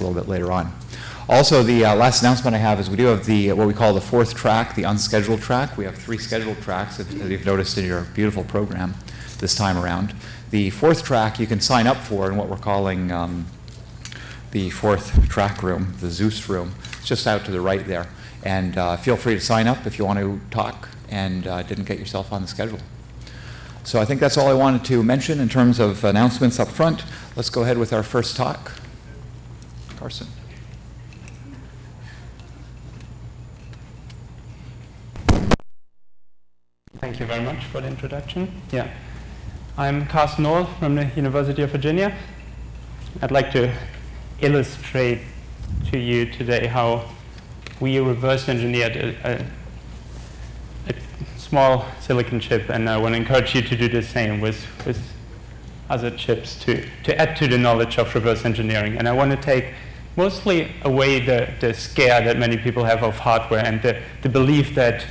a little bit later on. Also, the uh, last announcement I have is we do have the what we call the fourth track, the unscheduled track. We have three scheduled tracks, as you've noticed in your beautiful program this time around. The fourth track you can sign up for in what we're calling um, the fourth track room, the Zeus room. It's just out to the right there. And uh, feel free to sign up if you want to talk and uh, didn't get yourself on the schedule. So I think that's all I wanted to mention in terms of announcements up front. Let's go ahead with our first talk. Karsten. Thank you very much for the introduction. Yeah. I'm Karsten Nohl from the University of Virginia. I'd like to illustrate to you today how we reverse engineered a, a, a, small silicon chip, and I want to encourage you to do the same with, with other chips to, to add to the knowledge of reverse engineering. And I want to take mostly away the, the scare that many people have of hardware and the, the belief that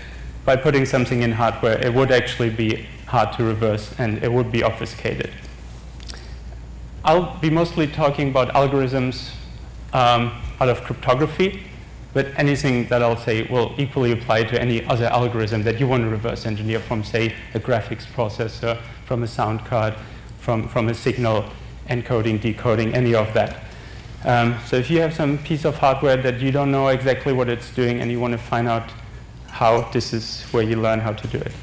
by putting something in hardware, it would actually be hard to reverse and it would be obfuscated. I'll be mostly talking about algorithms um, out of cryptography, but anything that I'll say will equally apply to any other algorithm that you want to reverse engineer from, say, a graphics processor, from a sound card, from, from a signal encoding, decoding, any of that. Um, so if you have some piece of hardware that you don't know exactly what it's doing and you want to find out how this is where you learn how to do it.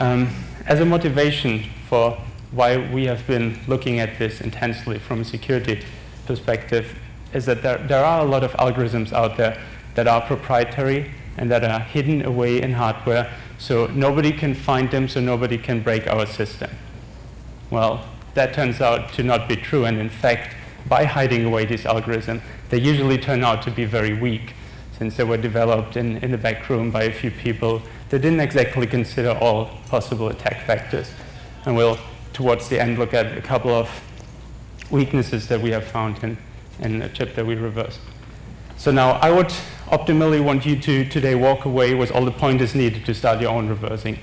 Um, as a motivation for why we have been looking at this intensely from a security perspective is that there, there are a lot of algorithms out there that are proprietary and that are hidden away in hardware so nobody can find them so nobody can break our system. Well, that turns out to not be true and in fact by hiding away these algorithms they usually turn out to be very weak since they were developed in, in the back room by a few people that didn't exactly consider all possible attack vectors. And we'll, towards the end, look at a couple of weaknesses that we have found in, in a chip that we reversed. So now I would optimally want you to today walk away with all the pointers needed to start your own reversing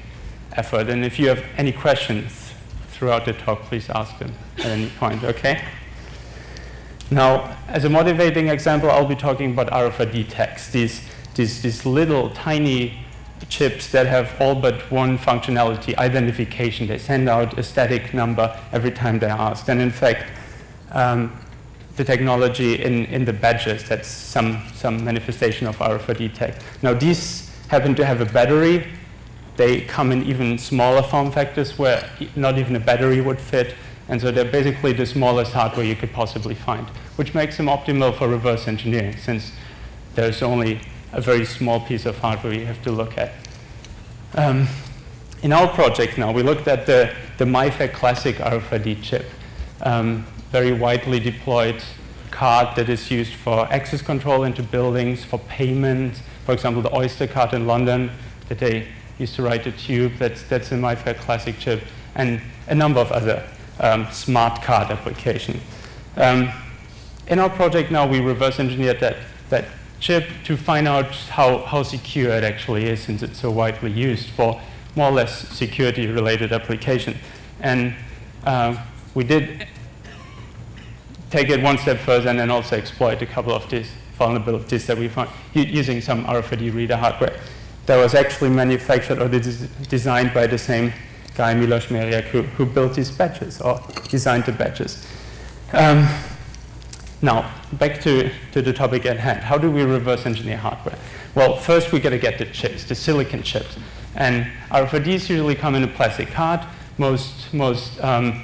effort. And if you have any questions throughout the talk, please ask them at any point, okay? Now, as a motivating example, I'll be talking about RFID tags, these, these, these little tiny chips that have all but one functionality, identification. They send out a static number every time they're asked. And in fact, um, the technology in, in the badges, that's some, some manifestation of RFID tag. Now these happen to have a battery. They come in even smaller form factors where not even a battery would fit. And so they're basically the smallest hardware you could possibly find, which makes them optimal for reverse engineering since there's only a very small piece of hardware you have to look at. Um, in our project now, we looked at the, the MIFARE Classic RFID chip, um, very widely deployed card that is used for access control into buildings, for payment. For example, the Oyster card in London that they used to write a tube, that's, that's a MIFARE Classic chip, and a number of other um, smart card application. Um, in our project now, we reverse engineered that, that chip to find out how, how secure it actually is since it's so widely used for more or less security related application. And uh, we did take it one step further and then also exploit a couple of these vulnerabilities that we found using some RFID reader hardware that was actually manufactured or designed by the same guy, Milosch Meriac, who, who built these badges or designed the badges. Um, now, back to, to the topic at hand. How do we reverse engineer hardware? Well, first we got to get the chips, the silicon chips. And RFIDs usually come in a plastic card. Most, most um,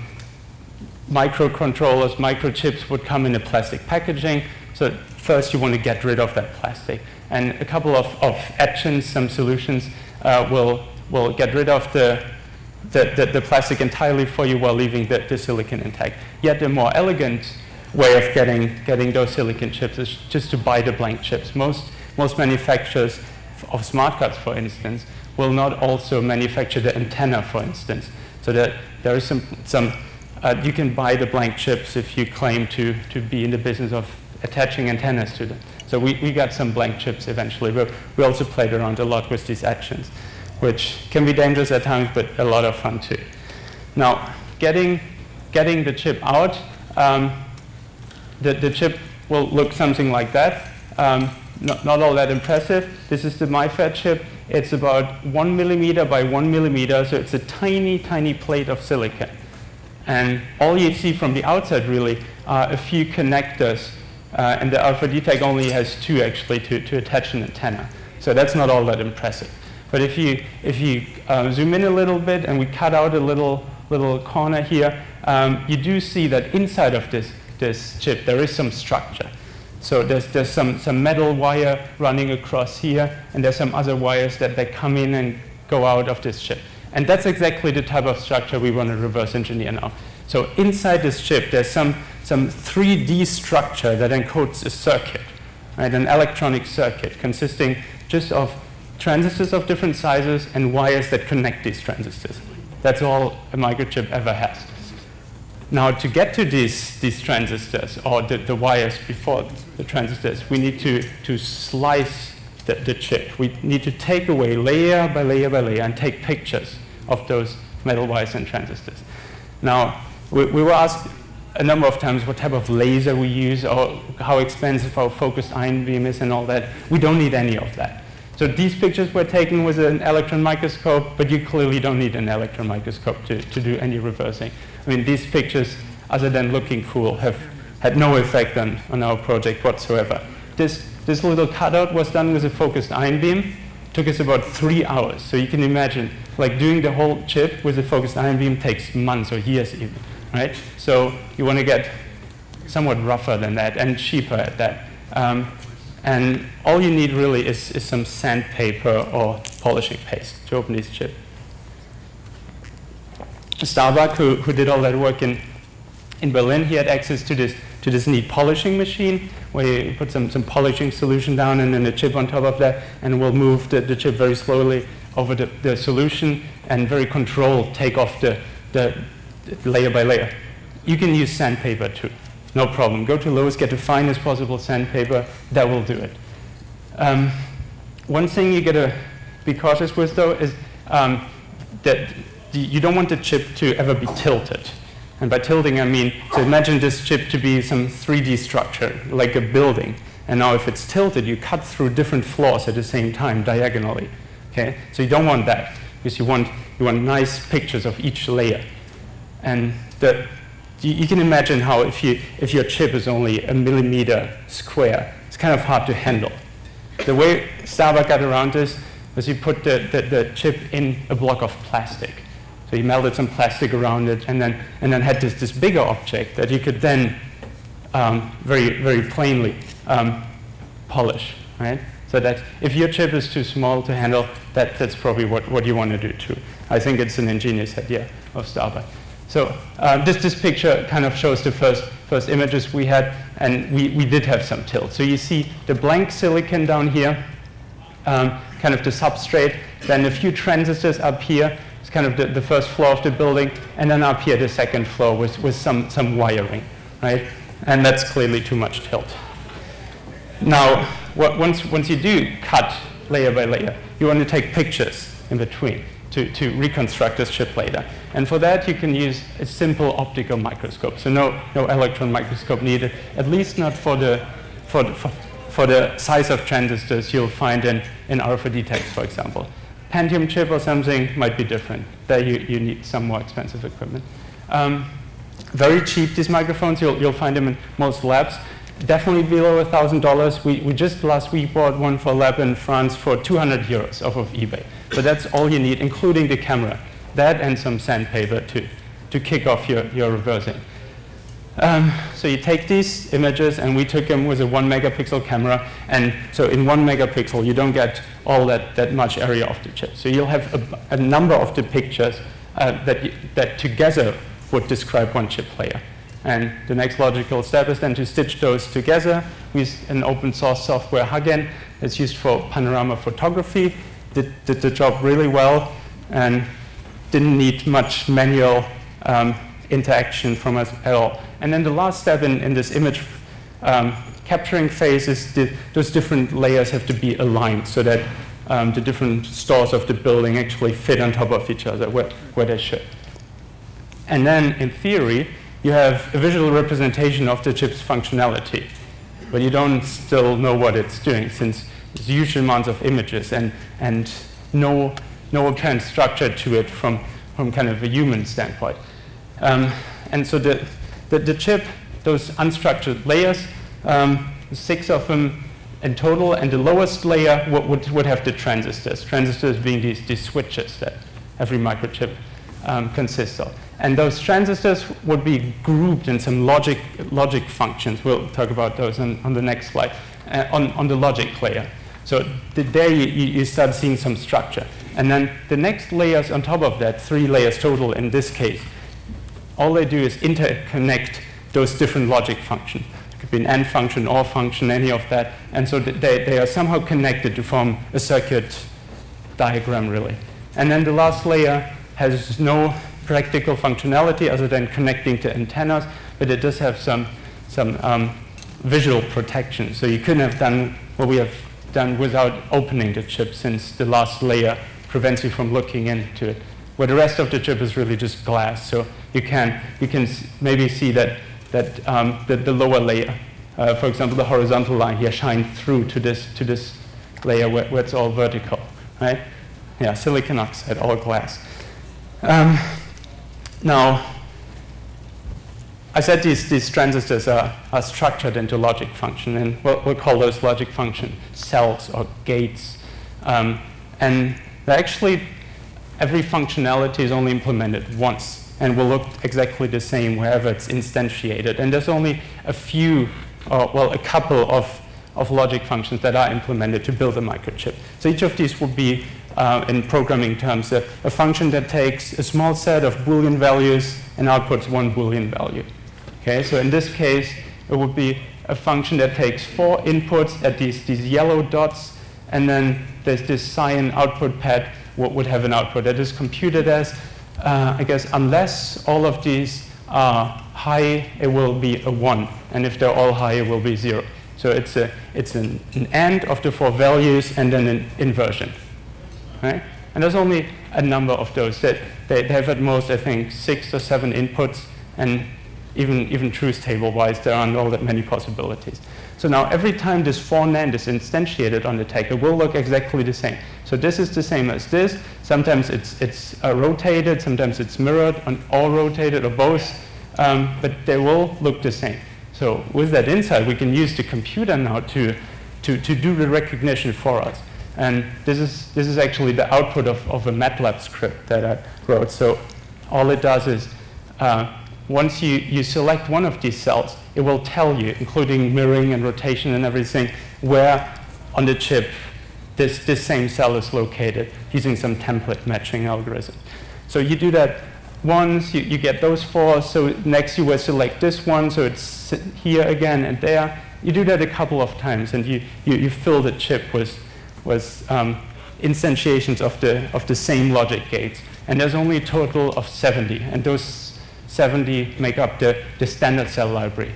microcontrollers, microchips would come in a plastic packaging. So first you want to get rid of that plastic. And a couple of, of actions, some solutions, uh, will, will get rid of the the, the, the, plastic entirely for you while leaving the, the silicon intact. Yet a more elegant way of getting, getting those silicon chips is just to buy the blank chips. Most, most manufacturers of smart cards, for instance, will not also manufacture the antenna, for instance. So that there is some, some uh, you can buy the blank chips if you claim to, to be in the business of attaching antennas to them. So we, we got some blank chips eventually, but we also played around a lot with these actions which can be dangerous at times, but a lot of fun too. Now, getting, getting the chip out, um, the, the chip will look something like that. Um, not, not all that impressive. This is the MIFARE chip. It's about one millimeter by one millimeter, so it's a tiny, tiny plate of silicon. And all you see from the outside really are a few connectors. Uh, and the RFID tag only has two actually to, to attach an antenna. So that's not all that impressive. But if you, if you uh, zoom in a little bit and we cut out a little, little corner here, um, you do see that inside of this, this chip there is some structure. So there's, there's some, some metal wire running across here, and there's some other wires that they come in and go out of this chip. And that's exactly the type of structure we want to reverse engineer now. So inside this chip, there's some, some 3D structure that encodes a circuit, right, an electronic circuit consisting just of transistors of different sizes and wires that connect these transistors. That's all a microchip ever has. Now, to get to these, these transistors, or the, the wires before the transistors, we need to, to slice the, the chip. We need to take away layer by layer by layer and take pictures of those metal wires and transistors. Now, we, we were asked a number of times what type of laser we use or how expensive our focused ion beam is and all that. We don't need any of that. So these pictures were taken with an electron microscope, but you clearly don't need an electron microscope to, to do any reversing. I mean, these pictures, other than looking cool, have had no effect on, on our project whatsoever. This, this little cutout was done with a focused ion beam. It took us about three hours. So you can imagine, like doing the whole chip with a focused ion beam takes months or years even, right? So you want to get somewhat rougher than that and cheaper at that. Um, and all you need really is, is some sandpaper or polishing paste to open this chip. Starbug, who, who did all that work in, in Berlin, he had access to this, to this neat polishing machine where you put some, some polishing solution down and then a chip on top of that, and will move the, the chip very slowly over the, the solution and very controlled take off the, the, the layer by layer. You can use sandpaper too no problem. Go to Lowe's, get the finest possible sandpaper, that will do it. Um, one thing you gotta be cautious with though is um, that you don't want the chip to ever be tilted. And by tilting, I mean, so imagine this chip to be some 3D structure, like a building. And now if it's tilted, you cut through different floors at the same time, diagonally. Okay? So you don't want that, because you want, you want nice pictures of each layer. And the, you, you, can imagine how if, you, if your chip is only a millimeter square, it's kind of hard to handle. The way Starbug got around this was you put the, the, the chip in a block of plastic. So he melted some plastic around it and then, and then had this, this bigger object that you could then um, very, very plainly um, polish, right? So that if your chip is too small to handle, that, that's probably what, what you want to do too. I think it's an ingenious idea of Starbug. So uh, this, this picture kind of shows the first, first images we had, and we, we did have some tilt. So you see the blank silicon down here, um, kind of the substrate, then a few transistors up here, it's kind of the, the first floor of the building, and then up here the second floor with, with some, some wiring, right? And that's clearly too much tilt. Now, what, once, once you do cut layer by layer, you want to take pictures in between to, to reconstruct this chip later. And for that, you can use a simple optical microscope. So no, no electron microscope needed, at least not for the, for the, for, for the size of transistors you'll find in, in RFID tags, for example. Pentium chip or something might be different. There you, you need some more expensive equipment. Um, very cheap, these microscopes. You'll, you'll find them in most labs. Definitely below $1,000. We, we just last week bought one for lab in France for 200 euros off of eBay. But that's all you need, including the camera. That and some sandpaper to, to kick off your, your reversing. Um, so you take these images, and we took them with a one megapixel camera. And so in one megapixel, you don't get all that, that much area of the chip. So you'll have a, a number of the pictures uh, that, that together would describe one chip layer. And the next logical step is then to stitch those together with an open source software, Hugin. It's used for panorama photography did, did the job really well and didn't need much manual um, interaction from us at all. And then the last step in, in this image um, capturing phase is the, those different layers have to be aligned so that um, the different stores of the building actually fit on top of each other where, where they should. And then in theory, you have a visual representation of the chip's functionality. but you don't still know what it's doing since there's huge amounts of images and, and no, no apparent structure to it from, from kind of a human standpoint. Um, and so the, the, the, chip, those unstructured layers, um, six of them in total, and the lowest layer would, would, would have the transistors, transistors being these, these switches that every microchip um, consists of. And those transistors would be grouped in some logic, logic functions. We'll talk about those on, on the next slide, uh, on, on the logic layer. So the, there you, you start seeing some structure. And then the next layers on top of that, three layers total in this case, all they do is interconnect those different logic functions. It could be an AND function, OR function, any of that. And so they, they are somehow connected to form a circuit diagram, really. And then the last layer has no practical functionality other than connecting to antennas, but it does have some, some um, visual protection. So you couldn't have done what we have done without opening the chip since the last layer prevents you from looking into it. Where the rest of the chip is really just glass. So you can, you can maybe see that, that um, the, the lower layer, uh, for example, the horizontal line here shines through to this, to this layer where, where it's all vertical, right? Yeah, silicon oxide, all glass. Um, now, I said these, these transistors are, are structured into logic function, and we'll, we'll call those logic function cells or gates. Um, and actually, every functionality is only implemented once and will look exactly the same wherever it's instantiated. And there's only a few, or well, a couple of, of logic functions that are implemented to build a microchip. So each of these will be, uh, in programming terms, a, a function that takes a small set of Boolean values and outputs one Boolean value. Okay, so in this case, it would be a function that takes four inputs at these, these yellow dots, and then there's this cyan output pad what would have an output that is computed as, uh, I guess, unless all of these are high, it will be a 1. And if they're all high, it will be 0. So it's, a, it's an, an AND of the four values and then an inversion. Right? And there's only a number of those. That they, they have at most, I think, six or seven inputs, and even, even truth table-wise, there aren't all that many possibilities. So now every time this four NAND is instantiated on the tag, it will look exactly the same. So this is the same as this. Sometimes it's, it's uh, rotated, sometimes it's mirrored, or all rotated, or both, um, but they will look the same. So with that insight, we can use the computer now to, to, to do the recognition for us. And this is, this is actually the output of, of a MATLAB script that I wrote. So all it does is uh, once you, you select one of these cells, it will tell you, including mirroring and rotation and everything, where on the chip this, this same cell is located using some template matching algorithm. So you do that once, you, you get those four, so next you will select this one, so it's here again and there. You do that a couple of times, and you, you, you fill the chip with, with um, instantiations of the, of the same logic gates. And there's only a total of 70, and those 70 make up the, the standard cell library.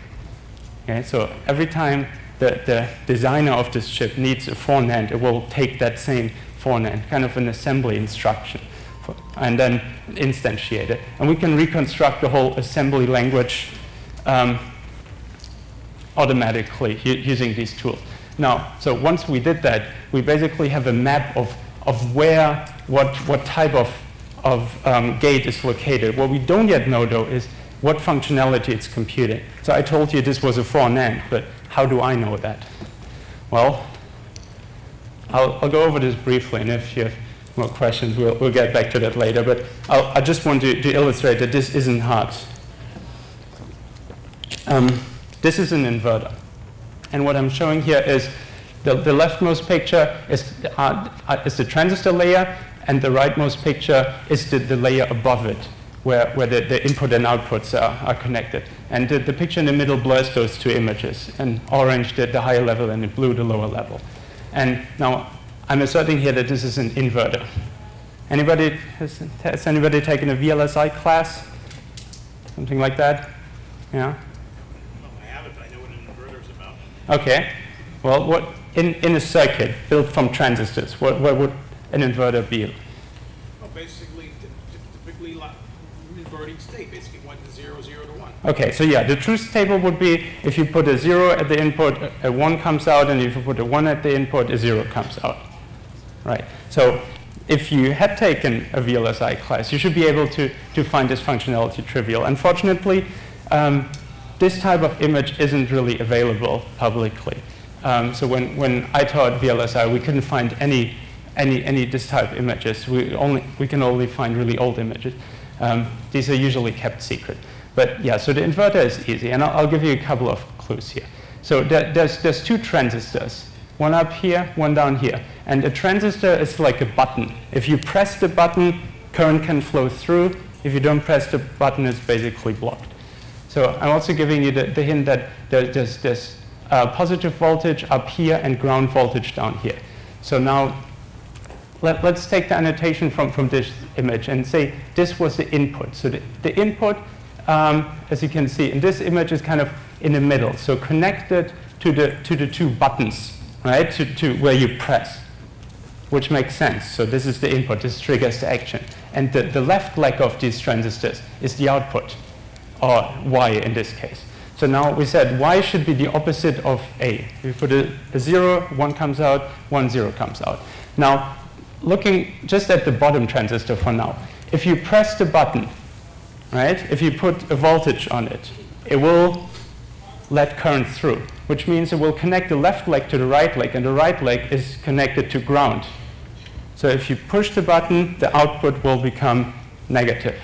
Okay, so every time the, the designer of this chip needs a four NAND, it will take that same four NAND, kind of an assembly instruction, for, and then instantiate it. And we can reconstruct the whole assembly language um, automatically using these tools. Now, so once we did that, we basically have a map of, of where, what, what type of of um, gate is located. What we don't yet know, though, is what functionality it's computing. So I told you this was a four NAND, but how do I know that? Well, I'll, I'll go over this briefly, and if you have more questions, we'll, we'll get back to that later. But I'll, i just want to, to, illustrate that this isn't hard. Um, this is an inverter. And what I'm showing here is the, the leftmost picture is, uh, is the transistor layer, and the rightmost picture is the, the layer above it, where, where the, the input and outputs are, are connected. And the, the picture in the middle blurs those two images, and orange the, the higher level and blue the lower level. And now I'm asserting here that this is an inverter. Anybody, has, has anybody taken a VLSI class? Something like that? Yeah? Well, I haven't, but I know what an inverter is about. Okay. Well, what, in, in a circuit built from transistors, what, what would an inverter be? Well, basically, typically like inverting state, basically went to zero, zero to one. Okay, so yeah, the truth table would be if you put a 0 at the input, a 1 comes out, and if you put a 1 at the input, a 0 comes out. Right? So if you had taken a VLSI class, you should be able to, to find this functionality trivial. Unfortunately, um, this type of image isn't really available publicly. Um, so when, when I taught VLSI, we couldn't find any, any, any this type images. We, only, we can only find really old images. Um, these are usually kept secret. But yeah, so the inverter is easy, and I'll, I'll give you a couple of clues here. So there, there's, there's two transistors, one up here, one down here. And a transistor is like a button. If you press the button, current can flow through. If you don't press the button, it's basically blocked. So I'm also giving you the, the hint that there, there's, there's uh, positive voltage up here and ground voltage down here. So now let, us take the annotation from, from this image and say this was the input. So the, the input um, as you can see, and this image is kind of in the middle, so connected to the, to the two buttons, right, to, to where you press, which makes sense. So this is the input, this triggers the action. And the, the left leg of these transistors is the output, or Y in this case. So now we said Y should be the opposite of A. We put a, a 0, 1 comes out, 1, 0 comes out. Now, looking just at the bottom transistor for now, if you press the button, right? If you put a voltage on it, it will let current through, which means it will connect the left leg to the right leg, and the right leg is connected to ground. So if you push the button, the output will become negative,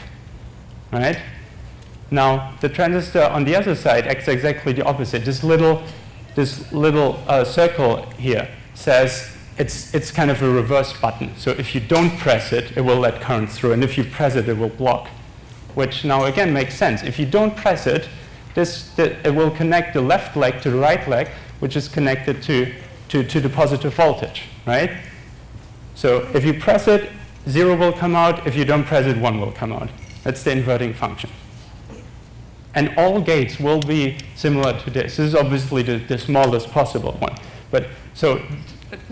right? Now, the transistor on the other side acts exactly the opposite. This little, this little uh, circle here says it's, it's kind of a reverse button. So if you don't press it, it will let current through, and if you press it, it will block which now again makes sense. If you don't press it, this, it will connect the left leg to the right leg, which is connected to, to, to the positive voltage, right? So if you press it, zero will come out. If you don't press it, one will come out. That's the inverting function. And all gates will be similar to this. This is obviously the, the smallest possible one. But so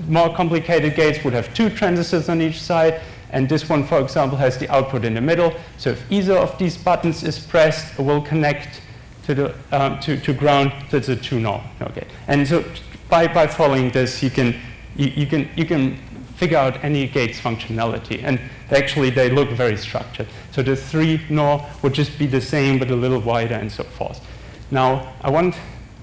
more complicated gates would have two transistors on each side. And this one, for example, has the output in the middle. So if either of these buttons is pressed, it will connect to, the, um, to, to ground. So it's a two NOR, okay. And so by, by following this, you can, you, you, can, you can figure out any gate's functionality. And actually, they look very structured. So the three NOR would just be the same, but a little wider and so forth. Now, I won't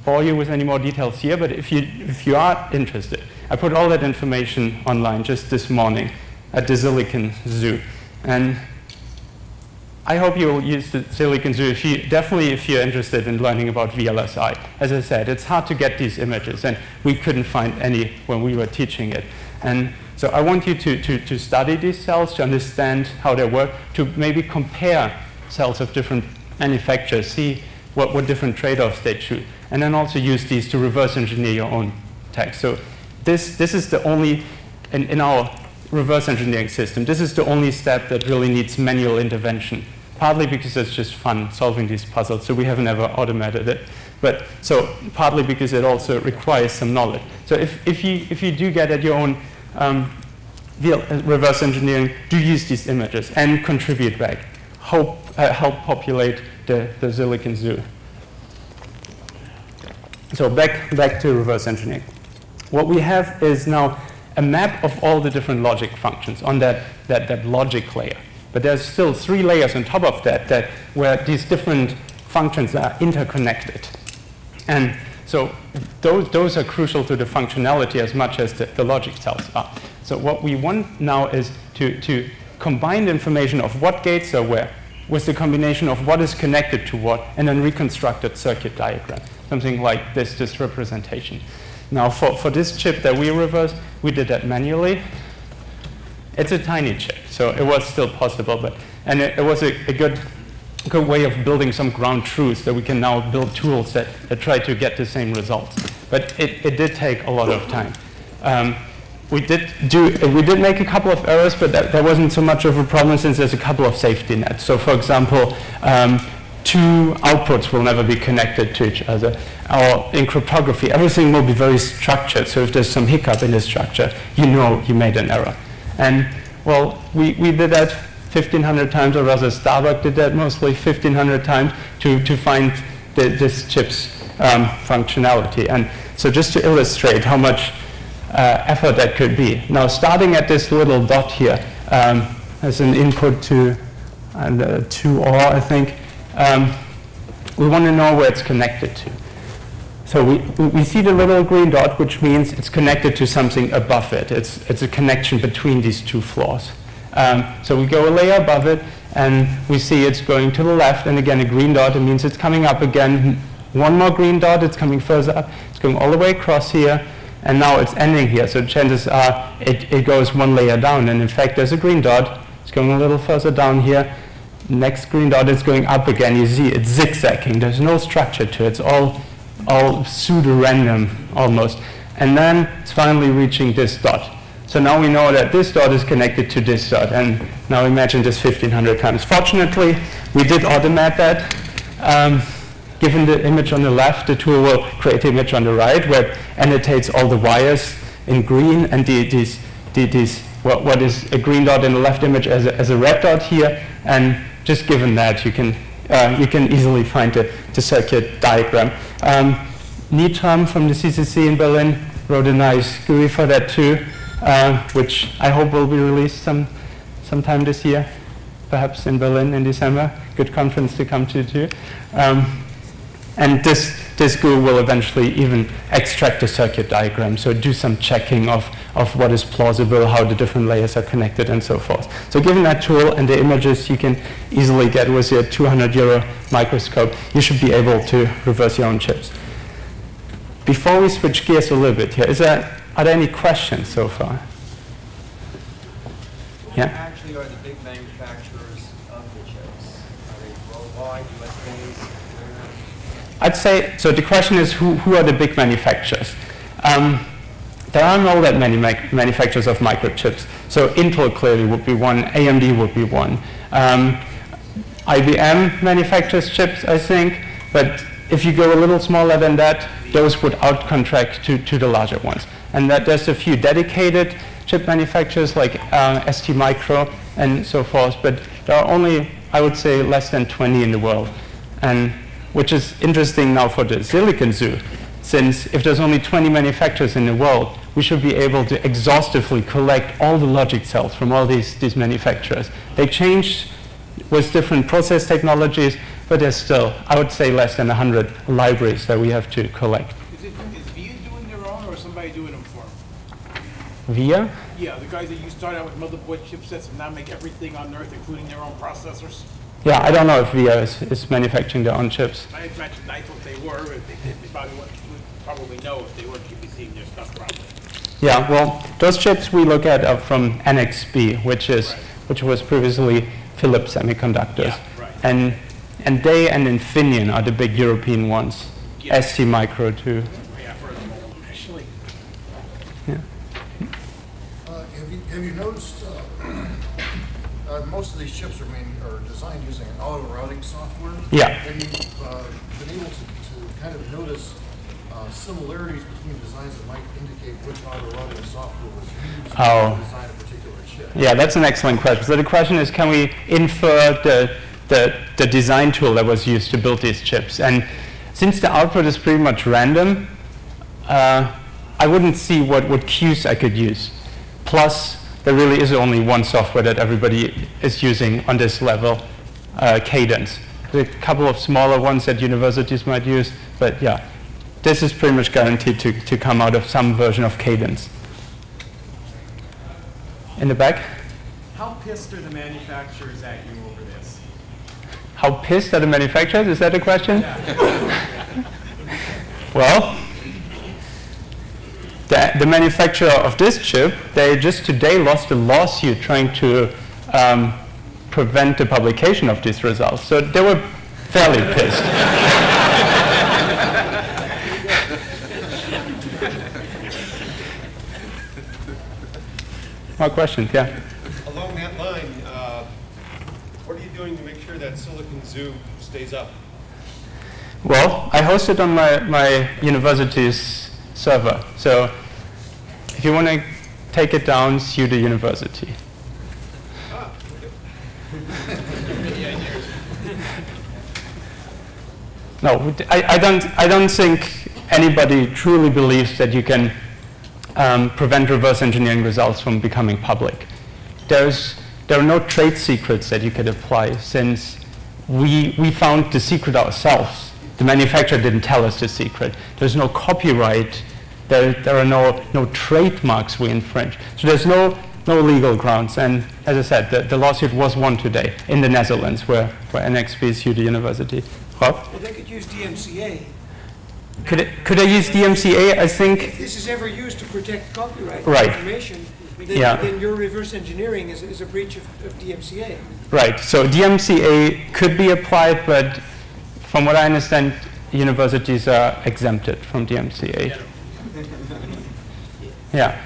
bore you with any more details here, but if you, if you are interested, I put all that information online just this morning at the Silicon Zoo. And I hope you will use the Silicon Zoo if you, definitely if you're interested in learning about VLSI. As I said, it's hard to get these images, and we couldn't find any when we were teaching it. And so I want you to, to, to study these cells, to understand how they work, to maybe compare cells of different manufacturers, see what, what different trade-offs they choose, and then also use these to reverse engineer your own text. So this, this is the only, in, in our reverse engineering system. This is the only step that really needs manual intervention, partly because it's just fun solving these puzzles, so we have never automated it. But so partly because it also requires some knowledge. So if, if, you, if you do get at your own um, reverse engineering, do use these images and contribute back. Hope, uh, help populate the, the Silicon Zoo. So back, back to reverse engineering. What we have is now a map of all the different logic functions on that, that, that logic layer. But there's still three layers on top of that, that where these different functions are interconnected. And so those, those are crucial to the functionality as much as the, the logic cells are. So what we want now is to, to combine the information of what gates are where with the combination of what is connected to what and then reconstruct reconstructed circuit diagram, something like this, this representation. Now for, for this chip that we reversed, we did that manually. It's a tiny chip, so it was still possible, but and it, it was a, a, good, good way of building some ground truth that we can now build tools that, that try to get the same results. But it, it did take a lot of time. Um, we did do we did make a couple of errors, but that, that wasn't so much of a problem since there's a couple of safety nets. So, for example, um, two outputs will never be connected to each other. Or in cryptography, everything will be very structured. So if there's some hiccup in the structure, you know you made an error. And well, we, we did that 1,500 times, or rather Starbug did that mostly 1,500 times to, to find the, this chip's um, functionality. And so just to illustrate how much uh, effort that could be. Now starting at this little dot here um, as an input to and, uh, 2R, I think, um, we want to know where it's connected to. So we, we see the little green dot, which means it's connected to something above it. It's, it's a connection between these two floors. Um, so we go a layer above it, and we see it's going to the left, and again, a green dot, it means it's coming up again. One more green dot, it's coming further up. It's going all the way across here, and now it's ending here. So chances are it, it goes one layer down, and in fact, there's a green dot. It's going a little further down here. Next green dot is going up again. You see it's zigzagging. There's no structure to it. It's all, all pseudo-random almost. And then it's finally reaching this dot. So now we know that this dot is connected to this dot. And now imagine this 1,500 times. Fortunately, we did automate that. Um, given the image on the left, the tool will create the image on the right, where it annotates all the wires in green and the, these, the, these what, what is a green dot in the left image as a, as a red dot here. And just given that, you can, uh, you can easily find the, the circuit diagram. Um, from the CCC in Berlin wrote a nice GUI for that too uh, which I hope will be released some sometime this year, perhaps in Berlin in December. Good conference to come to too. Um, and this, this GUI will eventually even extract the circuit diagram, so do some checking of, of what is plausible, how the different layers are connected, and so forth. So given that tool and the images you can easily get with your 200 euro microscope, you should be able to reverse your own chips. Before we switch gears a little bit here, is there are there any questions so far? Who Yeah. actually are the big manufacturers of the chips? Are they worldwide, US-based? I'd say, so the question is who, who are the big manufacturers? Um, there aren't all that many ma- manufacturers of microchips. So Intel clearly would be one, AMD would be one. Um, IBM manufactures chips, I think, but if you go a little smaller than that, those would outcontract to, to the larger ones. And that there's a few dedicated chip manufacturers like uh, ST Micro and so forth, but there are only, I would say, less than 20 in the world. And which is interesting now for the Silicon Zoo, since if there's only 20 manufacturers in the world, we should be able to exhaustively collect all the logic cells from all these, these manufacturers. They change with different process technologies, but there's still, I would say, less than 100 libraries that we have to collect. Is it, is VIA doing their own or is somebody doing them for them? VIA? Yeah, the guys that you start out with motherboard chipsets and now make everything on Earth, including their own processors. Yeah, I don't know if VIA is, is manufacturing their own chips. I imagine I thought they were, but they, they probably would, would probably know if they weren't keeping their stuff properly. Yeah, well, those chips we look at are from NXP, which is Right. which was previously Philips Semiconductors. Yeah, right. And and they and Infineon are the big European ones. Yeah. ST Micro too. Yeah, I've heard of them all, actually. Uh, Have you, have you noticed, uh, uh, most of these chips are being, are designed using an auto routing software? Yeah. Have you uh, been able to, to kind of notice uh, similarities between designs that might indicate which auto routing software was used Oh. to design a particular chip? Yeah, that's an excellent question. So the question is, can we infer the, the, the design tool that was used to build these chips? And since the output is pretty much random, uh, I wouldn't see what, what cues I could use. Plus, there really is only one software that everybody is using on this level, uh, Cadence. There's a couple of smaller ones that universities might use, but yeah, this is pretty much guaranteed to, to come out of some version of Cadence. In the back? How pissed are the manufacturers at you? How pissed are the manufacturers? Is that the question? well, the, the manufacturer of this chip, they just today lost a lawsuit trying to um, prevent the publication of these results. So they were fairly pissed. More questions? Yeah. Along that line, uh, what are you doing to make sure that Silicon Zoo stays up? Well, I host it on my, my university's server. So if you want to take it down, sue the university. Ah, okay. No, I, I, don't, I don't think anybody truly believes that you can um, prevent reverse engineering results from becoming public. There's, there are no trade secrets that you could apply since we, we found the secret ourselves. The manufacturer didn't tell us the secret. There's no copyright. There, there are no, no trademarks we infringe. So there's no, no legal grounds. And as I said, the, the lawsuit was won today in the Netherlands where, where NXP sued the university. Rob? Well, they could use DMCA. Could, it, could I use DMCA? I think If this is ever used to protect copyright Right. information, then, Yeah. then your reverse engineering is, is a breach of, of DMCA. Right, so DMCA could be applied, but from what I understand, universities are exempted from DMCA. Yeah,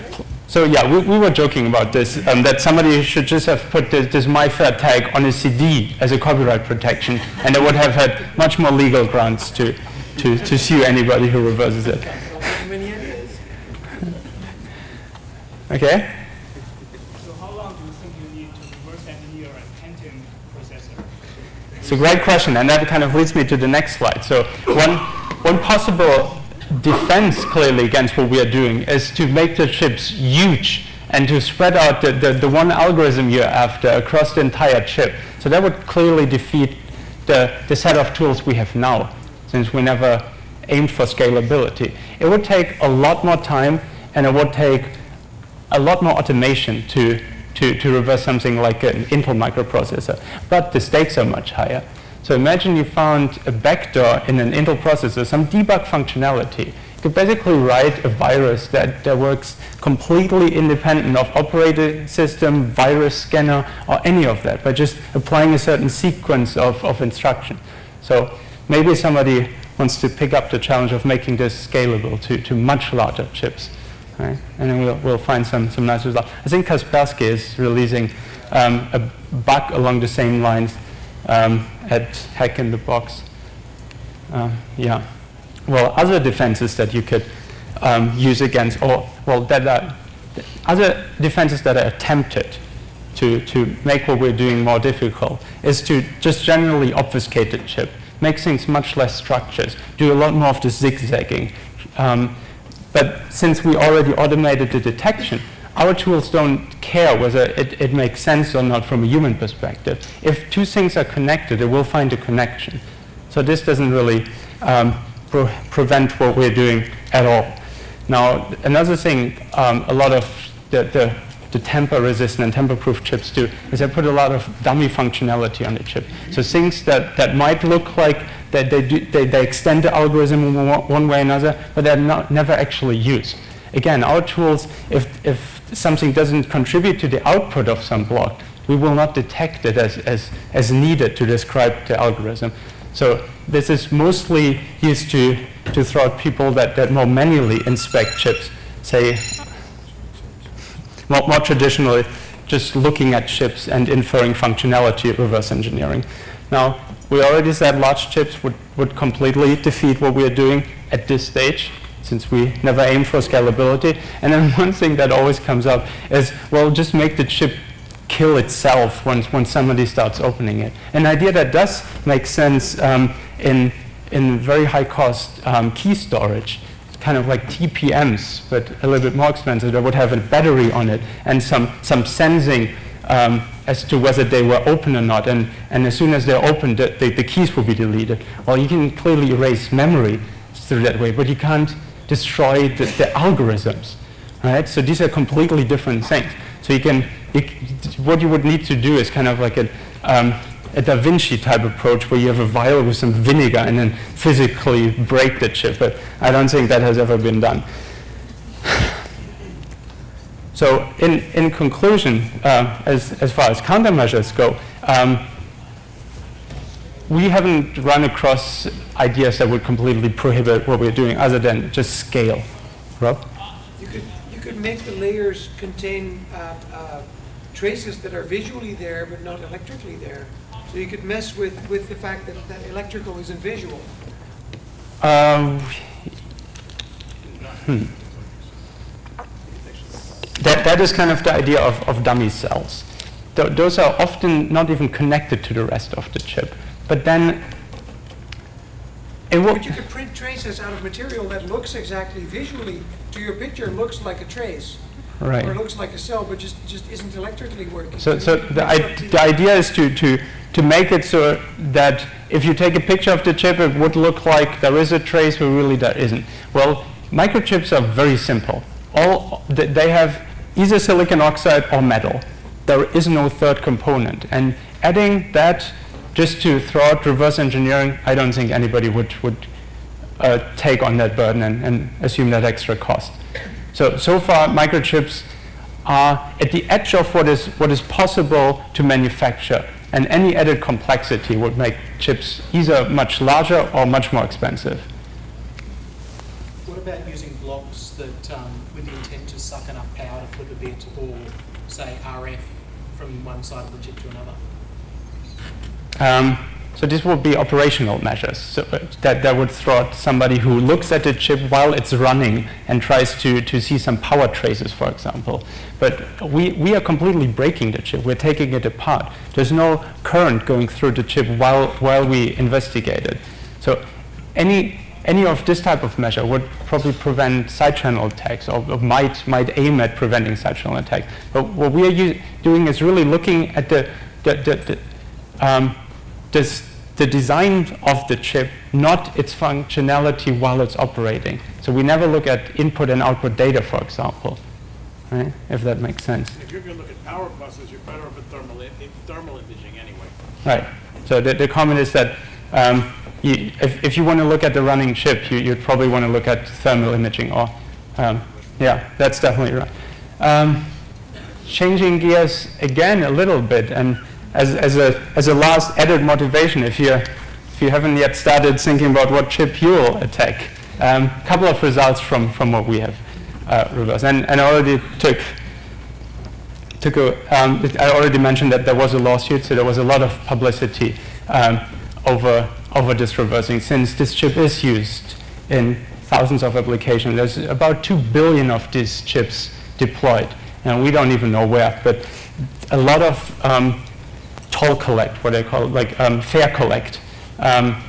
so yeah, we, we were joking about this, um, that somebody should just have put this, this MIFARE tag on a CD as a copyright protection, and they would have had much more legal grounds to, to, to sue anybody who reverses it. How many ideas? Okay? So how long do you think you need to reverse engineer a Pentium processor? It's a great question, and that kind of leads me to the next slide. So one, one possible defense clearly against what we are doing is to make the chips huge and to spread out the, the, the one algorithm you're after across the entire chip. So that would clearly defeat the, the set of tools we have now, since we never aimed for scalability. It would take a lot more time, and it would take a lot more automation to, to, to reverse something like an Intel microprocessor. But the stakes are much higher. So imagine you found a backdoor in an Intel processor, some debug functionality. You could basically write a virus that, that works completely independent of operating system, virus scanner, or any of that by just applying a certain sequence of, of instruction. So maybe somebody wants to pick up the challenge of making this scalable to, to much larger chips. Right? And then we'll, we'll find some, some nice results. I think Kaspersky is releasing um, a bug along the same lines um, at Hack in the Box. Um, yeah. Well, other defenses that you could um, use against, or well, that are other defenses that are attempted to, to make what we're doing more difficult is to just generally obfuscate the chip, make things much less structured, do a lot more of the zigzagging. Um, but since we already automated the detection, our tools don't care whether it, it makes sense or not from a human perspective. If two things are connected, it will find a connection. So this doesn't really um, pro prevent what we're doing at all. Now, another thing um, a lot of the, the, the tamper-resistant and tamper-proof chips do is they put a lot of dummy functionality on the chip. So things that, that might look like that they, do, they, they extend the algorithm one way or another, but they're not, never actually used. Again, our tools, if, if something doesn't contribute to the output of some block, we will not detect it as, as, as needed to describe the algorithm. So this is mostly used to, to throw out people that, that more manually inspect chips, say more, more traditionally just looking at chips and inferring functionality reverse engineering. Now, we already said large chips would, would completely defeat what we are doing at this stage since we never aim for scalability. And then one thing that always comes up is, well, just make the chip kill itself once, once somebody starts opening it. An idea that does make sense um, in, in very high cost um, key storage, kind of like TPMs, but a little bit more expensive, that would have a battery on it and some, some sensing um, as to whether they were open or not. And, and as soon as they're opened, the, the, the keys will be deleted. Well, you can clearly erase memory through that way, but you can't destroy the, the algorithms. Right? So these are completely different things. So you can, you, what you would need to do is kind of like a, um, a Da Vinci type approach where you have a vial with some vinegar and then physically break the chip. But I don't think that has ever been done. So in, in conclusion, uh, as, as far as countermeasures go, um, we haven't run across ideas that would completely prohibit what we're doing other than just scale. Rob? You could, you could make the layers contain uh, uh, traces that are visually there but not electrically there. So you could mess with, with the fact that, that electrical isn't visual. Um, hmm. That, that is kind of the idea of, of dummy cells. th those are often not even connected to the rest of the chip. But then. But you could print traces out of material that looks exactly visually to your picture, looks like a trace. Right. Or looks like a cell, but just, just isn't electrically working. So, so the, I, the idea is to, to, to make it so that if you take a picture of the chip, it would look like there is a trace, but really there isn't. Well, microchips are very simple. All, they have either silicon oxide or metal. There is no third component. And adding that just to throw out reverse engineering, I don't think anybody would, would uh, take on that burden and, and assume that extra cost. So, so far, microchips are at the edge of what is, what is possible to manufacture. And any added complexity would make chips either much larger or much more expensive. What about using blocks that, um, with the intent to suck enough power to flip a bit, or say RF from one side of the chip to another? Um, so this would be operational measures so uh, that, that would thwart somebody who looks at the chip while it's running and tries to, to see some power traces, for example. But we, we are completely breaking the chip. We're taking it apart. There's no current going through the chip while, while we investigate it. So any, any of this type of measure would probably prevent side channel attacks or, or might, might aim at preventing side channel attacks. But what we are doing is really looking at the, the, the, the um, this, the design of the chip, not its functionality while it's operating. So we never look at input and output data, for example, right? If that makes sense. If you're gonna look at power buses, you're better off at thermal, thermal imaging anyway. Right. So the, the comment is that um, you, if, if you want to look at the running chip, you, you'd probably want to look at thermal imaging or, um, yeah, that's definitely right. Um, changing gears again a little bit, and as, as, a, as a last added motivation, if you, if you haven't yet started thinking about what chip you will attack, a um, couple of results from, from what we have uh, reversed. And, and I already took took a, um, I already mentioned that there was a lawsuit, so there was a lot of publicity um, over, over this reversing, since this chip is used in thousands of applications. There's about 2 billion of these chips deployed, and we don't even know where, but a lot of um, toll collect, what they call it, like um, fare collect, um,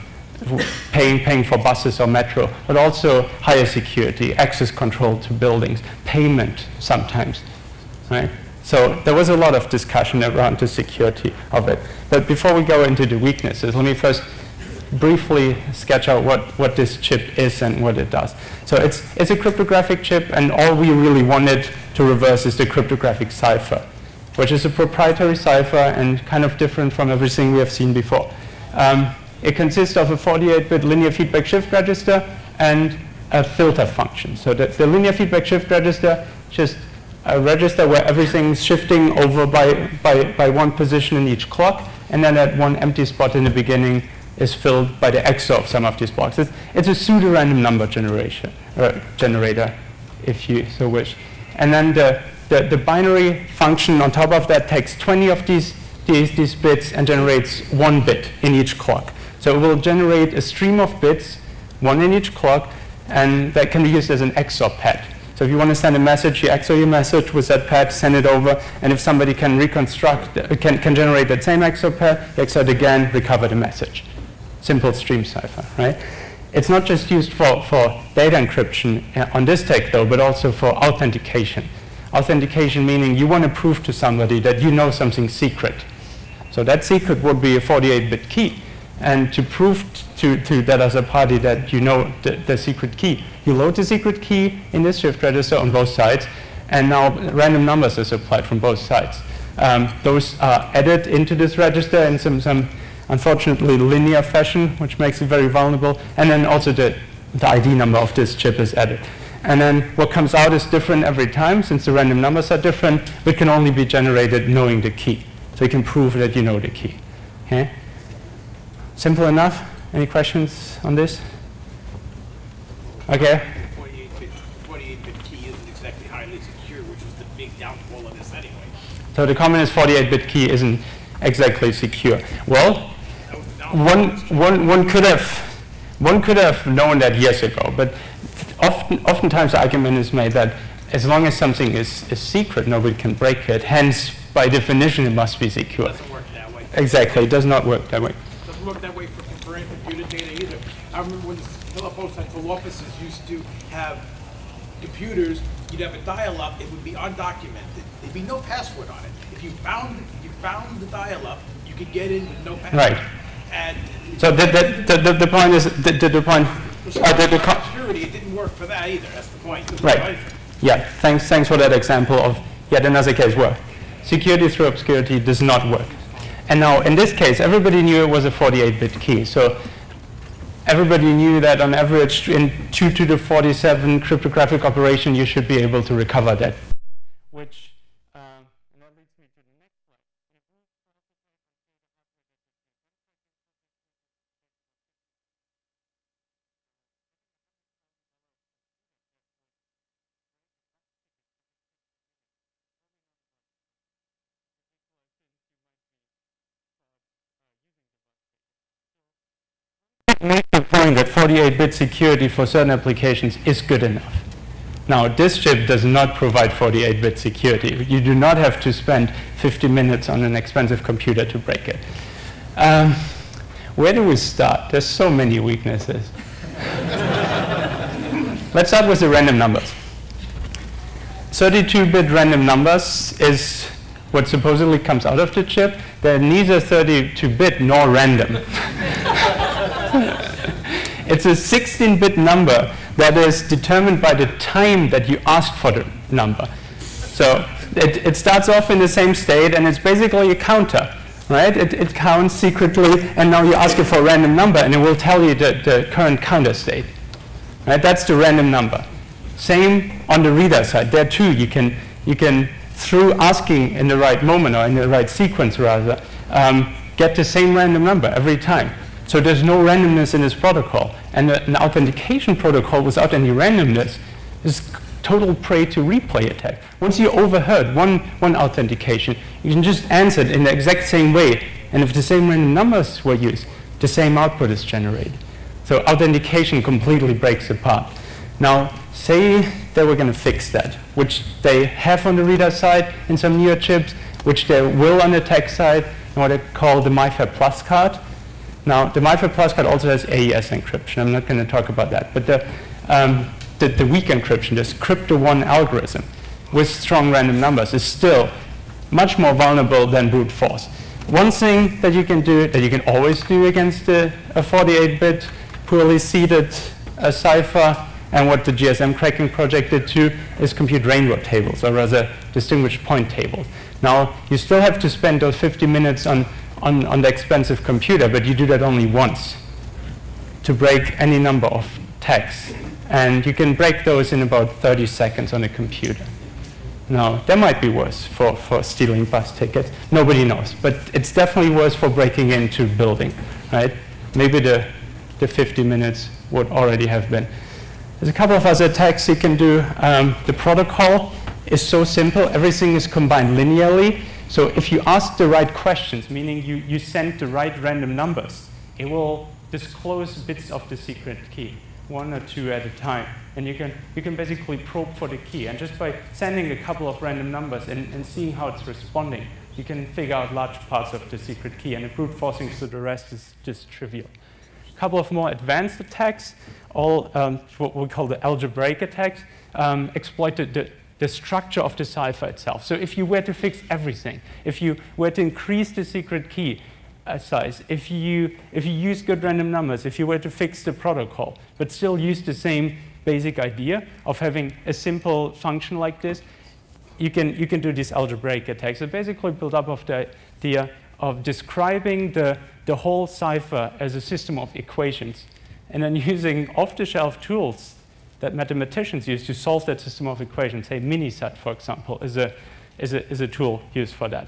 paying, paying for buses or metro, but also higher security, access control to buildings, payment sometimes, right? So there was a lot of discussion around the security of it. But before we go into the weaknesses, let me first briefly sketch out what, what this chip is and what it does. So it's, it's a cryptographic chip, and all we really wanted to reverse is the cryptographic cipher, which is a proprietary cipher and kind of different from everything we have seen before. Um, it consists of a 48-bit linear feedback shift register and a filter function. So the, the linear feedback shift register just a register where everything's shifting over by, by, by one position in each clock, and then at one empty spot in the beginning is filled by the XOR of some of these blocks. It's, it's a pseudo-random number generation, uh, generator, if you so wish. And then the, the, the binary function on top of that takes 20 of these, these, these bits and generates one bit in each clock. So it will generate a stream of bits, one in each clock, and that can be used as an XOR pad. So if you want to send a message, you XOR your message with that pad, send it over, and if somebody can reconstruct, uh, can, can generate that same XOR pad, XOR it again, recover the message. Simple stream cipher, right? It's not just used for, for data encryption uh, on this tech though, but also for authentication. Authentication meaning you want to prove to somebody that you know something secret. So that secret would be a 48-bit key. And to prove to, to that other party that you know the, the secret key, you load the secret key in this shift register on both sides, and now random numbers are supplied from both sides. Um, those are added into this register in some, some unfortunately linear fashion, which makes it very vulnerable, and then also the, the ID number of this chip is added. And then what comes out is different every time, since the random numbers are different, but can only be generated knowing the key. So you can prove that you know the key. Okay? Simple enough? Any questions on this? Okay. 48-bit, 48-bit key isn't exactly highly secure, which was the big downfall of this anyway. So the common is 48-bit key isn't exactly secure. Well, That was the one, downfall of this. one, one could have one could have known that years ago, but often, oftentimes the argument is made that as long as something is, is secret, nobody can break it. Hence, by definition, it must be secure. Doesn't work that way. Exactly, it does not work that way. Doesn't work that way for, for computer data either. I remember when telephone central offices used to have computers, you'd have a dial-up, it would be undocumented. There'd be no password on it. If you found, if you found the dial-up, you could get in with no password. Right. And So the, the, the, the point is, the, the, point, uh, the, the, security, it didn't work for that either, that's the point. Right. Yeah, thanks, thanks for that example of yet another case where security through obscurity does not work. And now, in this case, everybody knew it was a 48-bit key. So everybody knew that on average, in 2 to the 47 cryptographic operation, you should be able to recover that. Which, um, and that leads me to the next slide. make the point that 48-bit security for certain applications is good enough. Now, this chip does not provide 48-bit security. You do not have to spend 50 minutes on an expensive computer to break it. Um, where do we start? There's so many weaknesses. Let's start with the random numbers. 32-bit random numbers is what supposedly comes out of the chip. They're neither 32-bit nor random. it's a 16-bit number that is determined by the time that you asked for the number. So it, it starts off in the same state, and it's basically a counter, right? It, it counts secretly, and now you ask it for a random number, and it will tell you the, the current counter state. Right? That's the random number. Same on the reader side. There too, you can, you can through asking in the right moment, or in the right sequence rather, um, get the same random number every time. So there's no randomness in this protocol. And an authentication protocol without any randomness is total prey to replay attack. Once you overheard one, one authentication, you can just answer it in the exact same way. And if the same random numbers were used, the same output is generated. So authentication completely breaks apart. Now, say they were going to fix that, which they have on the reader side in some newer chips, which they will on the tech side, in what they call the MIFARE Plus card. Now, the MIFARE Plus card also has AES encryption. I'm not going to talk about that. But the, um, the, the weak encryption, this Crypto1 algorithm with strong random numbers is still much more vulnerable than brute force. One thing that you can do, that you can always do against a, a 48-bit poorly seeded uh, cipher, and what the GSM cracking project did too, is compute rainbow tables, or rather distinguished point tables. Now, you still have to spend those 50 minutes on on, on the expensive computer, but you do that only once to break any number of tags. And you can break those in about 30 seconds on a computer. Now, that might be worse for, for stealing bus tickets. Nobody knows. But it's definitely worse for breaking into a building, right? Maybe the, the 50 minutes would already have been. There's a couple of other attacks you can do. Um, the protocol is so simple. Everything is combined linearly. So if you ask the right questions, meaning you, you send the right random numbers, it will disclose bits of the secret key, one or two at a time. And you can, you can basically probe for the key. And just by sending a couple of random numbers and, and seeing how it's responding, you can figure out large parts of the secret key. And the brute forcing to the rest is just trivial. A couple of more advanced attacks, all um, what we call the algebraic attacks, um, exploit the, the structure of the cipher itself. So if you were to fix everything, if you were to increase the secret key uh, size, if you, if you use good random numbers, if you were to fix the protocol, but still use the same basic idea of having a simple function like this, you can, you can do these algebraic attacks. They're basically built up of the idea of describing the, the whole cipher as a system of equations and then using off-the-shelf tools that mathematicians use to solve that system of equations. Say Minisat, for example, is a, is a, is a tool used for that.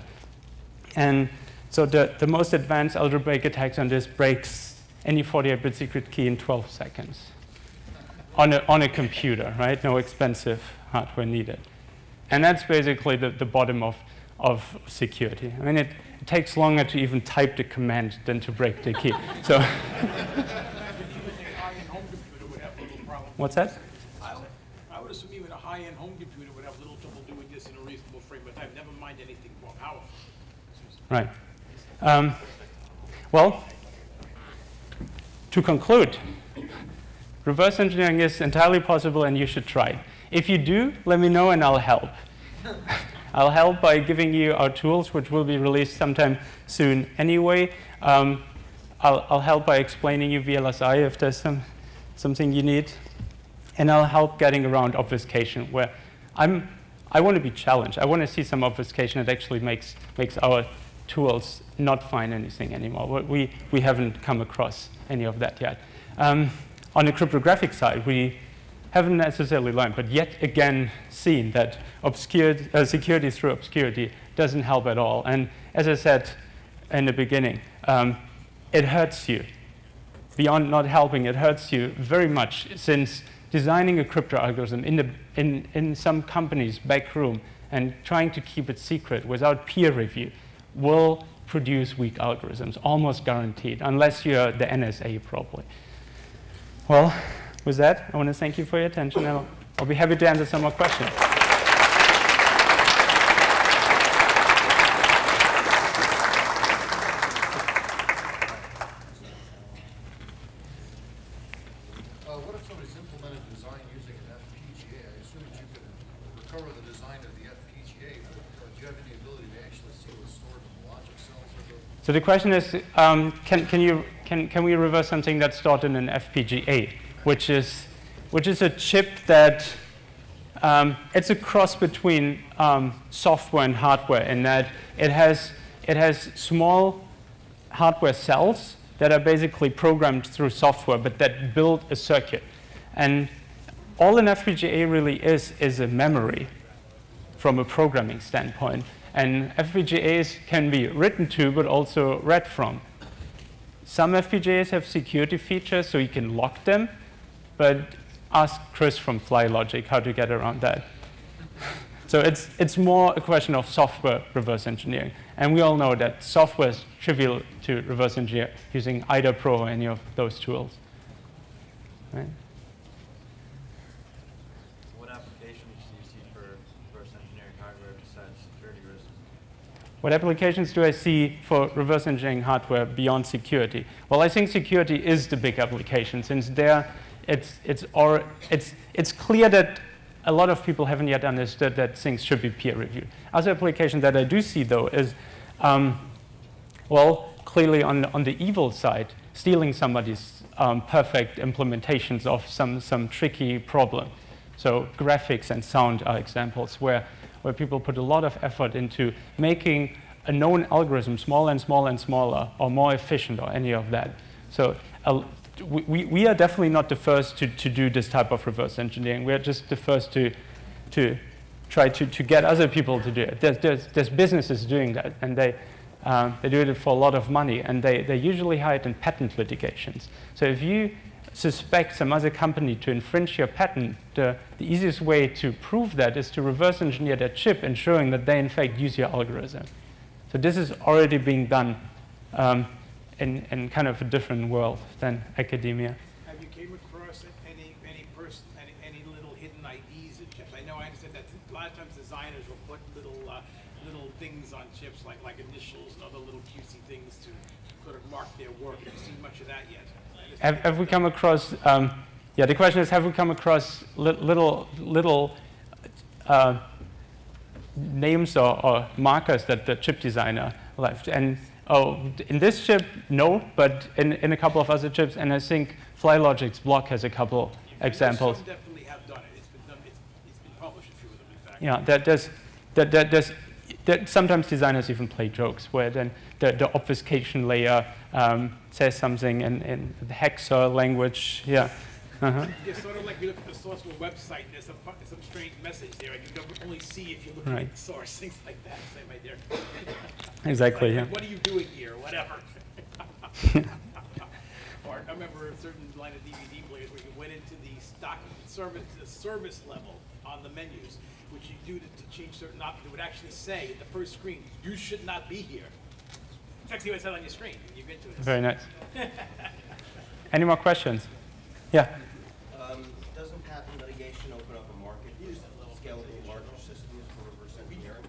And so the, the most advanced algebraic attacks on this breaks any 48-bit secret key in 12 seconds on a, on a computer, right? No expensive hardware needed. And that's basically the, the bottom of, of security. I mean, it, it takes longer to even type the command than to break the key. so What's that? I would assume even a high-end home computer would have little trouble doing this in a reasonable frame of time, never mind anything more powerful. Right. Um, well, to conclude, reverse engineering is entirely possible and you should try it. If you do, let me know and I'll help. I'll help by giving you our tools, which will be released sometime soon anyway. Um, I'll, I'll help by explaining you VLSI if there's some, something you need. And I'll help getting around obfuscation, where I'm, I want to be challenged. I want to see some obfuscation that actually makes, makes our tools not find anything anymore. We, we haven't come across any of that yet. Um, on the cryptographic side, we haven't necessarily learned, but yet again seen that obscured, uh, security through obscurity doesn't help at all. And as I said in the beginning, um, it hurts you. Beyond not helping, it hurts you very much since designing a crypto algorithm in, the, in, in some company's back room and trying to keep it secret without peer review will produce weak algorithms, almost guaranteed, unless you're the NSA probably. Well, with that, I want to thank you for your attention, and I'll, I'll be happy to answer some more questions. Uh, what if somebody's implemented design using an FPGA? I assume that you could recover the design of the FPGA, but uh, do you have any ability to actually see what's stored in the logic cells of the So the question is, um, can, can, you, can, can we reverse something that's stored in an FPGA, which is, which is a chip that um, it's a cross between um, software and hardware in that it has, it has small hardware cells that are basically programmed through software, but that build a circuit. And all an FPGA really is, is a memory from a programming standpoint. And FPGAs can be written to, but also read from. Some FPGAs have security features, so you can lock them, but ask Chris from FlyLogic how to get around that. So it's, it's more a question of software reverse engineering. And we all know that software is trivial to reverse engineer using IDA Pro or any of those tools. Right? What applications do you see for reverse engineering hardware besides security risks? What applications do I see for reverse engineering hardware beyond security? Well, I think security is the big application since there it's, it's, or, it's, it's clear that a lot of people haven't yet understood that things should be peer reviewed. Other application that I do see though is, um, well, clearly on, on the evil side, stealing somebody's um, perfect implementations of some, some tricky problem. So graphics and sound are examples where, where people put a lot of effort into making a known algorithm smaller and smaller and smaller or more efficient or any of that. So uh, we, we are definitely not the first to, to do this type of reverse engineering. We're just the first to, to try to, to get other people to do it. There's, there's, there's businesses doing that, and they, uh, they do it for a lot of money, and they, they usually hide in patent litigations. So if you suspect some other company to infringe your patent, the, the easiest way to prove that is to reverse engineer their chip, ensuring that they in fact use your algorithm. So this is already being done um, in, in kind of a different world than academia. Have you came across any, any person, any, any little hidden IDs in chips? I know, I understand that a lot of times designers will put little, uh, little things on chips, like, like initials and other little cutesy things to sort of mark their work. Have you seen much of that yet? Have, have we come across, um, yeah, the question is, have we come across li little, little uh, names or, or markers that the chip designer left? And oh, in this chip, no, but in, in a couple of other chips, and I think FlyLogic's block has a couple examples. Some definitely have done it. It's been done, it's, it's been published, a few of them, in fact. Yeah, that there's, that, that there's, that sometimes designers even play jokes where then the, the obfuscation layer um, says something in, in the hexer language. Yeah. Uh-huh. It's sort of like you look at the source of a website, and there's some, some strange message there, and you can only see if you look Right. at the source, things like that, same idea. Exactly, Like, yeah. What are you doing here, whatever. Or I remember a certain line of DVD players where you went into the stock service, the service level on the menus, which you do to, to change certain options, it would actually say in the first screen, you should not be here. It's actually what it said on your screen, when you get to it. Very nice. Any more questions? Yeah. Um, doesn't patent litigation open up a market for scalable larger systems for reverse engineering?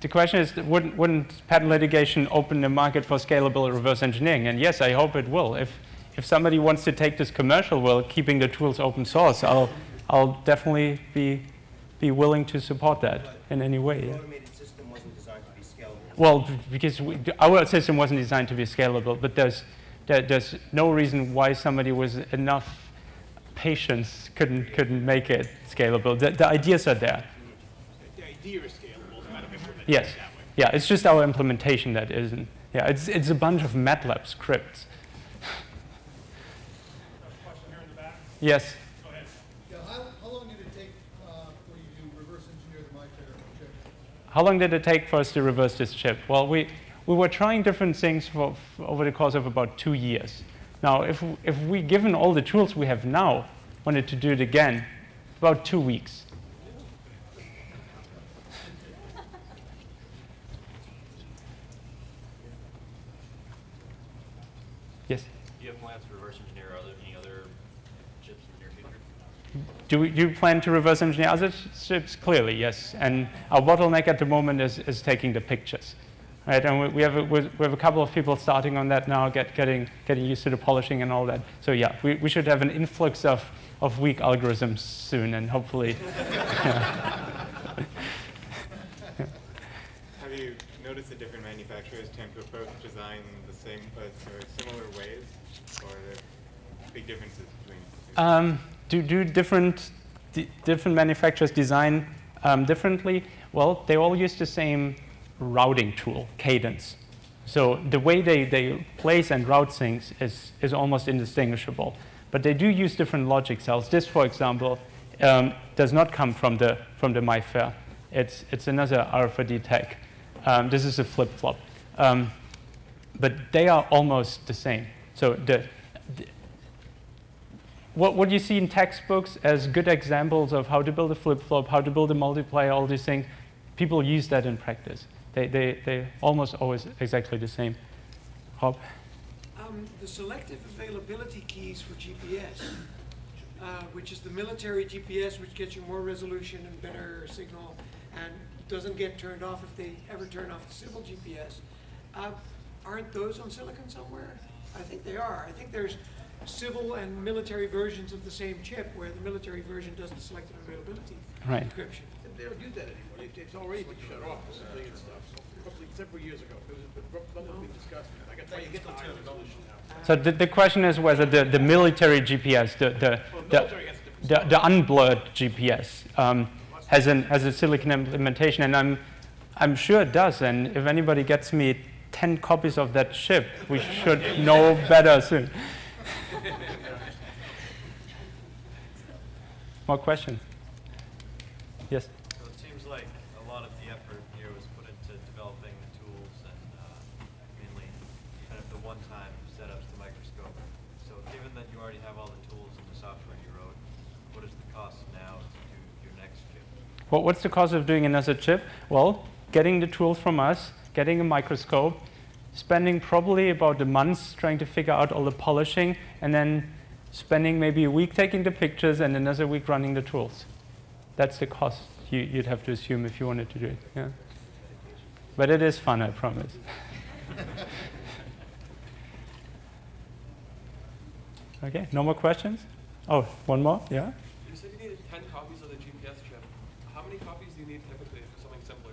The question is, wouldn't, wouldn't patent litigation open the market for scalable reverse engineering? And yes, I hope it will. If, if somebody wants to take this commercial while keeping the tools open source, I'll, I'll definitely be, be willing to support that in any way. The automated system wasn't designed to be scalable. Well, because we, our system wasn't designed to be scalable, but there's, there, there's no reason why somebody with enough patience couldn't, couldn't make it scalable. The, the ideas are there. The idea is scalable, it's kind of implemented Yes. that. Yeah, it's just our implementation that isn't. Yeah, it's, it's a bunch of MATLAB scripts. Question here in the back. Yes. Go ahead. Yeah, how, how long did it take, uh, for you to reverse engineer the MIFARE chip? How long did it take for us to reverse this chip? Well, we, we were trying different things for, over the course of about two years. Now, if, if we, given all the tools we have now, wanted to do it again, about two weeks. Yes? Do you have plans to reverse engineer other, any other chips in the near future? Do we, do you plan to reverse engineer other ch- chips? Clearly, yes. And our bottleneck at the moment is, is taking the pictures. Right, and we, we, have a, we have a couple of people starting on that now, get, getting, getting used to the polishing and all that. So yeah, we, we should have an influx of, of weak algorithms soon, and hopefully, Have you noticed that different manufacturers tend to approach design the same, or similar ways, or are there big differences between? Um, do do different di- different manufacturers design um, differently? Well, they all use the same routing tool, Cadence. So the way they, they place and route things is, is almost indistinguishable. But they do use different logic cells. This, for example, um, does not come from the, from the MIFARE. It's, it's another RFID tag. Um, this is a flip-flop. Um, but they are almost the same. So the, the what, what you see in textbooks as good examples of how to build a flip-flop, how to build a multiplier, all these things, people use that in practice. They, they, they're almost always exactly the same. Rob? Um, the selective availability keys for GPS, uh, which is the military GPS, which gets you more resolution and better signal, and doesn't get turned off if they ever turn off the civil GPS. Uh, aren't those on silicon somewhere? I think they are. I think there's civil and military versions of the same chip, where the military version does the selective availability Right. encryption. They don't use that anymore, It- it's already been shut off, the civilian stuff, roughly several years ago, it was relatively discussed. I got to get the higher resolution now. So the, the question is whether the, the military GPS, the, the, Well, the, military the, the unblurred GPS, um, has, an, has a silicon implementation, and I'm, I'm sure it does. And if anybody gets me 10 copies of that chip, we should know better soon. More questions? Yes? So it seems like a lot of the effort here was put into developing the tools and uh, mainly kind of the one-time setups to microscope. So given that you already have all the tools and the software you wrote, what is the cost now to do your next chip? Well, what's the cost of doing another chip? Well, getting the tools from us, getting a microscope, spending probably about a month trying to figure out all the polishing, and then spending maybe a week taking the pictures and another week running the tools. That's the cost you, you'd have to assume if you wanted to do it. Yeah. But it is fun, I promise. okay, no more questions? Oh, one more? Yeah? You said you needed 10 copies of the GPS chip. How many copies do you need typically for something simpler?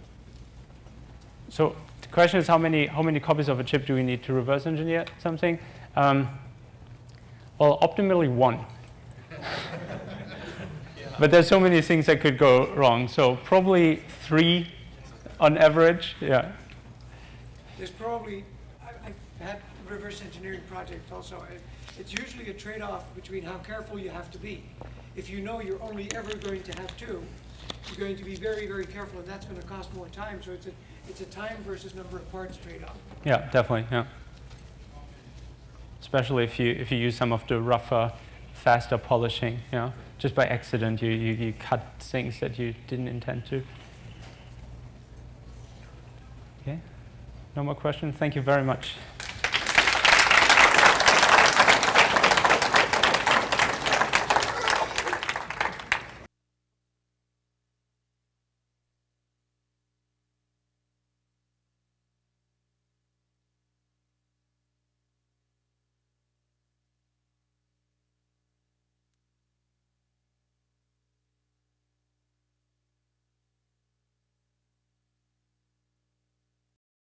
So the question is how many, how many copies of a chip do we need to reverse engineer something? Um, well, optimally one. But there's so many things that could go wrong. So probably three on average. Yeah. There's probably, I've had reverse engineering projects also. It's usually a trade-off between how careful you have to be. If you know you're only ever going to have two, you're going to be very, very careful, and that's going to cost more time. So it's a, it's a time versus number of parts trade-off. Yeah, definitely. Yeah. Especially if you if you use some of the rougher, faster polishing. You know, just by accident you, you, you cut things that you didn't intend to. Okay. No more questions. Thank you very much.